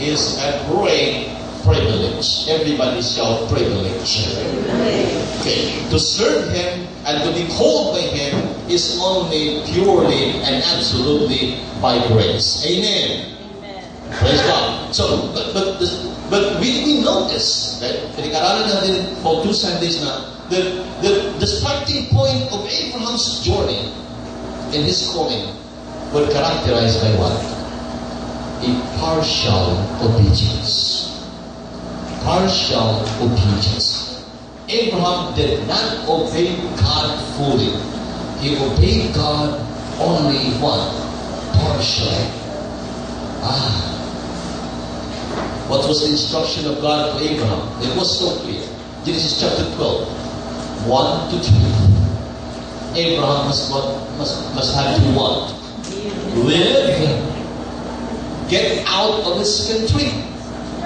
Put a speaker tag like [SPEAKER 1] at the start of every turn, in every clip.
[SPEAKER 1] is a great privilege. Everybody shout privilege. Okay, to serve Him and to be called by Him is only purely and absolutely by grace. Amen. Amen. Praise God. So, but but but we, we notice that pinag-aralan natin for two Sundays na the, the the starting point of Abraham's journey in his calling were characterized by what? A partial obedience. Partial obedience. Abraham did not obey God fully. He obeyed God only one partially. Ah. What was the instruction of God to Abraham? It was so clear. Genesis chapter 12, 1 to 2. Abraham must, what, must, must have to what? Live. Get out of his country.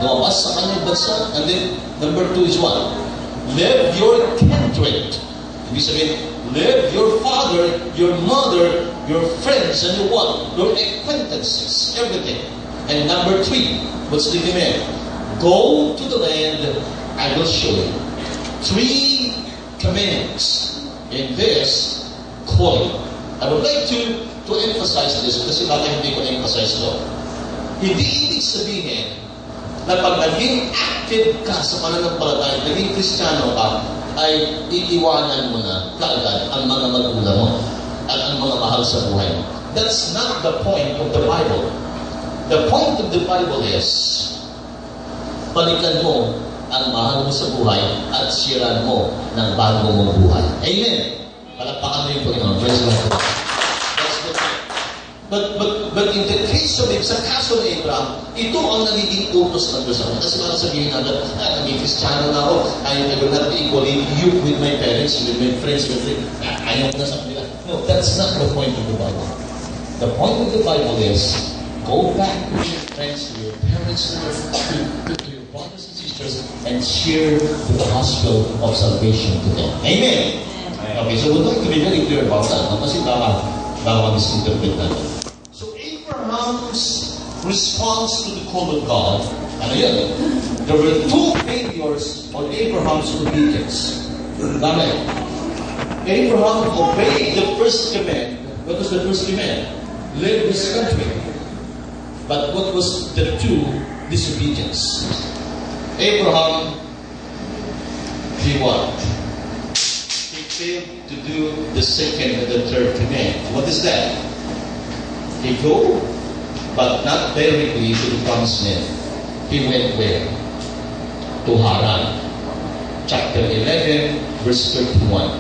[SPEAKER 1] Lumabas sa kanyang bansa. And then, number two is what? Live your kindred. Ibig sabihin, live your father, your mother, your friends, and your what? Your acquaintances. Everything. And number three, what's the command? Go to the land I will show you. Three commands in this calling. I would like to to emphasize this kasi baka hindi ko na-emphasize to. Hindi ibig sabihin na pag naging active ka sa pananampalataya, naging kristyano ka, ay iiwanan mo na kaagad ang mga magulang mo at ang mga mahal sa buhay mo. That's not the point of the Bible. The point of the Bible is, balikan mo ang mahal mo sa buhay at siran mo ng bago mong buhay. Amen! Palakpakan mo yung Panginoon. Praise the point. But, but, but in the case of sa kaso ni Abraham, ito ang nagiging utos ng Diyos. Kasi parang sabihin natin, ah, naging Kristiyano na ako, I, I will not equally you with my parents, with my friends, with my, ah, ayaw na sa kanila. No, that's not the point of the Bible. The point of the Bible is, go back to your friends, to your parents, to your, to, to, to your brothers and sisters, and share the gospel of salvation to them. Amen! Okay, so we'd like to be very clear about that. No? Kasi baka, baka misinterpret natin. Abraham's response to the call of God? There were two failures on Abraham's obedience. Dami. Abraham obeyed the first command. What was the first command? Live this country. But what was the two disobedience? Abraham, he what? He failed to do the second and the third command. What is that? He go, but not directly to the promised land. He went where? To Haran. Chapter 11, verse 31.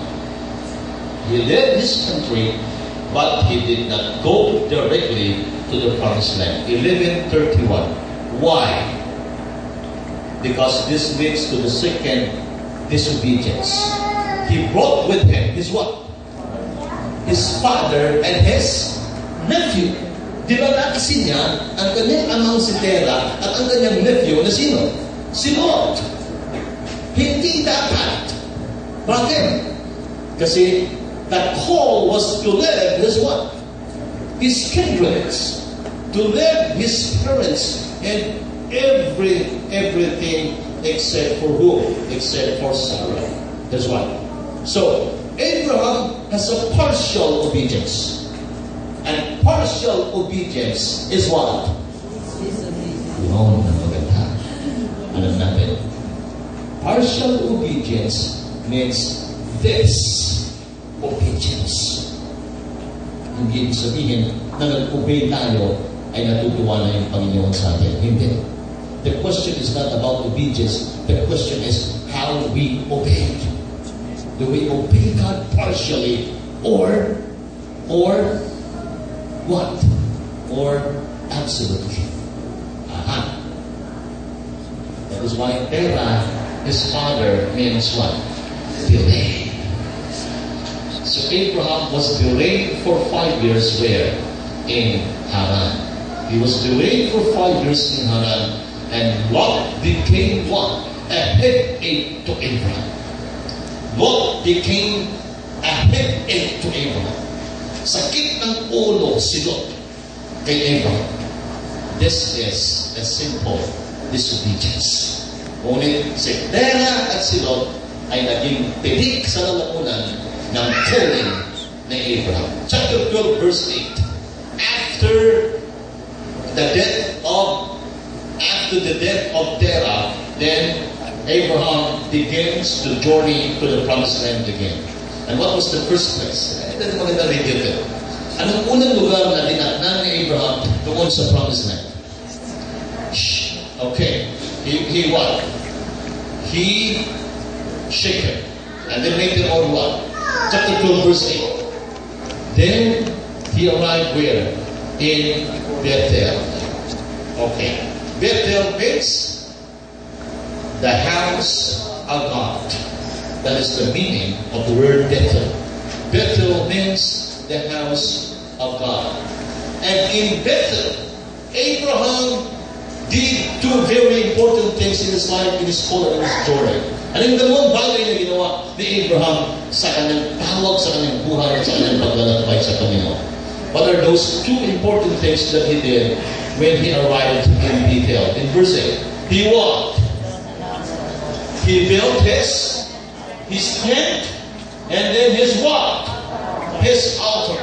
[SPEAKER 1] He left his country, but he did not go directly to the promised land. 1131. Why? Because this leads to the second disobedience. He brought with him his what? His father and his nephew. Di ba nakasi niya ang kanyang amang si Tera at ang kanyang nephew na sino? Si Lot. Hindi dapat. Bakit? Kasi the call was to live his what? His kindreds. To live his parents and every everything except for who? Except for Sarah. That's why. So Abraham has a partial obedience. Partial obedience is what? No, no, no. Alam natin. Partial obedience means this obedience. Hindi ibig sabihin na nag-obey tayo ay natutuwa na yung Panginoon sa atin. Hindi. The question is not about obedience. The question is how we obey. Do we obey God partially or or what? Or absolutely? Aha. That is why Terah, his father, means what? Delay. So Abraham was delayed for five years where? In Haran. He was delayed for five years in Haran. And Lot became what? A headache to Abraham. Lot became a headache to Abraham. Sakit ng ulo si Lot kay Abraham. this is a simple disobedience. Ngunit si Tera at si Lot ay naging pidik sa lalamunan ng calling ni Abraham. Chapter 12, verse 8. After the death of after the death of Terah, then Abraham begins the journey to the promised land again. And what was the first place? Ito yung maganda review ito. Anong unang lugar na dinatnan ni Abraham tungkol sa promised land? Shh. Okay. He, he what? He Shechem. And then later on what? Chapter 12 verse 8. Then he arrived where? In Bethel. Okay. Bethel means the house of God. That is the meaning of the word Bethel. Bethel means the house of God. And in Bethel, Abraham did two very important things in his life, in his call and his journey. Ano yung dalawang bagay na ginawa ni Abraham sa kanyang tawag, sa kanyang buhay, sa kanyang paglalakbay sa Panginoon? What are those two important things that he did when he arrived in Bethel? In verse 8, he walked. He built his, his tent, and then his what? His altar.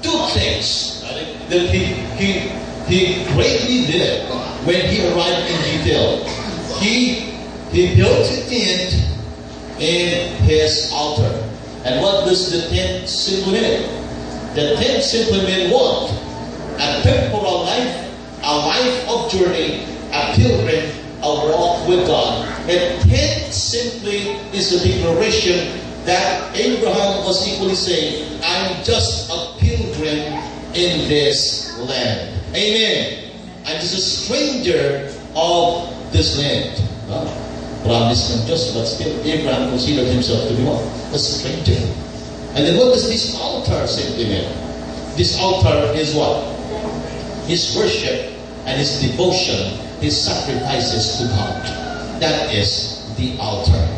[SPEAKER 1] Two things that he, he, he greatly did when he arrived in Bethel. He, he built a tent in his altar. And what does the tent simply mean? The tent simply mean what? A temporal life, a life of journey, a pilgrim, a walk with God. And tent simply is a declaration that Abraham was equally saying, I'm just a pilgrim in this land. Amen. I'm just a stranger of this land. Huh? Promise ng Diyos, but still Abraham considered himself to be what? A stranger. And then what does this altar simply mean? This altar is what? His worship and his devotion, his sacrifices to God. That is the altar.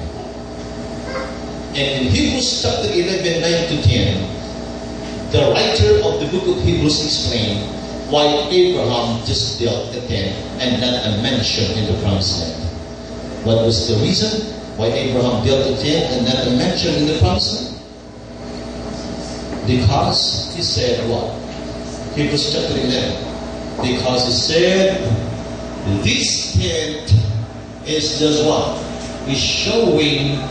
[SPEAKER 1] And in Hebrews chapter 11, 9 to 10, the writer of the book of Hebrews explained why Abraham just built a tent and not a mansion in the promised land. What was the reason why Abraham built a tent and not a mansion in the promised land? Because he said what? Hebrews chapter 11. Because he said, this tent is just what? Is showing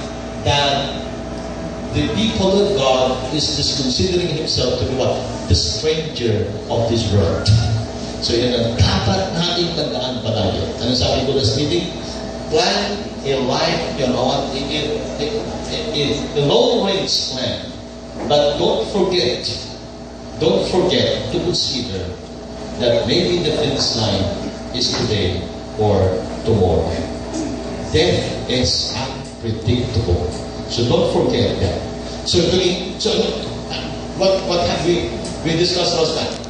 [SPEAKER 1] that the people of God is just considering himself to be what? The stranger of this world. So yun ang dapat natin tandaan palagi. Ano sabi ko last meeting? Plan a life, you know, a, a, a, a, a long-range plan. But don't forget, don't forget to consider that maybe the finish line is today or tomorrow. Death is unpredictable. So don't forget that. So, so what, what have we, we discussed last time?